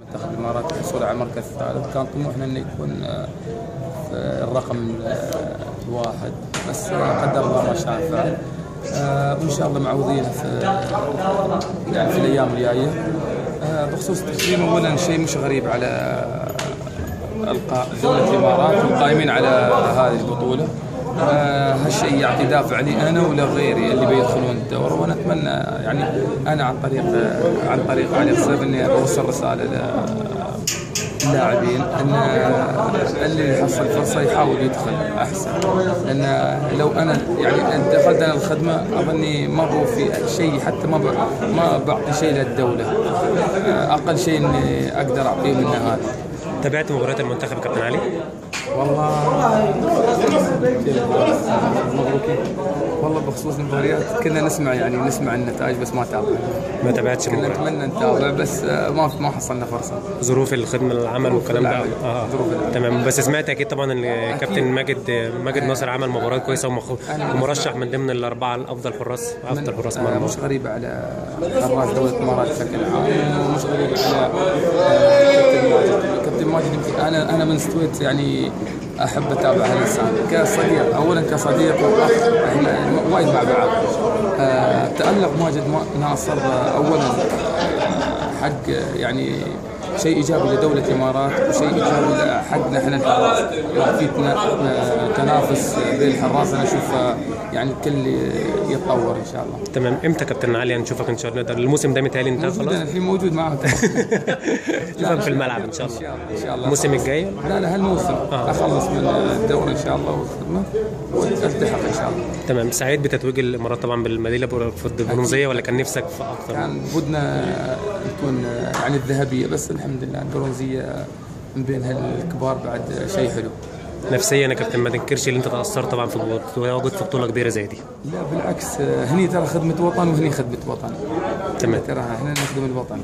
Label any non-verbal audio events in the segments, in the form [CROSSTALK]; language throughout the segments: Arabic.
منتخب الإمارات الحصول على المركز الثالث كان طموحنا إنه يكون آه، الرقم الواحد بس آه، قدر الله ما شاء فعل آه، وإن شاء الله معوضين في يعني في الأيام الجاية. بخصوص التكريم اولا شيء مش غريب على دولة الإمارات. والقائمين على هذه البطولة. آه، هالشيء يعطي دافع لي أنا ولغيري اللي بيدخلون الدورة. وأنا أتمنى يعني أنا عن طريق عن طريق علي الصيف إني أوصل رسالة للاعبين إن اللي يحصل فرصة يحاول يدخل أحسن. لأن لو أنا يعني دخلت أنا الخدمة أظني ما بوفي شيء حتى ما ما بعطي شيء للدولة. آه، أقل شيء إني أقدر اعطيه منه هذا تابعت مباريات المنتخب كابتن علي؟ والله والله بخصوص المباريات كنا نسمع يعني نسمع النتائج بس ما تابعنا. ما تابعتش كنا نتمنى نتابع بس آه، ما ما حصلنا فرصة. ظروف الخدمة العمل والكلام ده. آه. تمام. بس سمعت أكيد طبعا إن كابتن ماجد ماجد ناصر عمل مباراة كويسة ومرشح من ضمن الأربعة الأفضل حراس أفضل حراس آه، مرمى. مش غريبة على حراس دولة الإمارات بشكل عام. ومش غريبة على آه، كابتن ماجد. كابتن ماجد أنا أنا من استويت يعني أحب أتابع هالإنسان كصديق أولا كصديق وأخ إحنا وايد مع بعض. آه، تألق ماجد ما- ناصر آه، أولا آه، حق يعني شيء إيجابي لدولة الإمارات وشيء إيجابي حقنا إحنا الحراس يعني في تنا- آه، تنافس بين الحراس. أنا أشوف آه، يعني الكل يتطور إن شاء الله. تمام. إمتى كابتن علي؟ هنشوفك إن شاء الله. الموسم ده متهيألي موجود خلاص. الحين موجود معاهم. [LAUGHS] نشوفك في الملعب إن شاء الله. إن شاء الله الموسم الجاي؟ لا لا هالموسم. أخلص من الدوري إن شاء الله والخدمة والتحق إن شاء الله. تمام. سعيد بتتويج الامارات طبعا بالميداليه البرونزيه ولا كان نفسك في أكتر؟ كان بدنا تكون يعني الذهبية بس الحمد لله البرونزيه من بين هالكبار بعد شيء حلو. نفسيا يا كابتن ما تنكرش ان انت تأثرت طبعا في تواجد في بطولة كبيرة زي دي. لا بالعكس هني ترى خدمة وطن وهني خدمة وطن. تمام. ترى إحنا نخدم الوطن.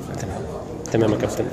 تمام يا كابتن.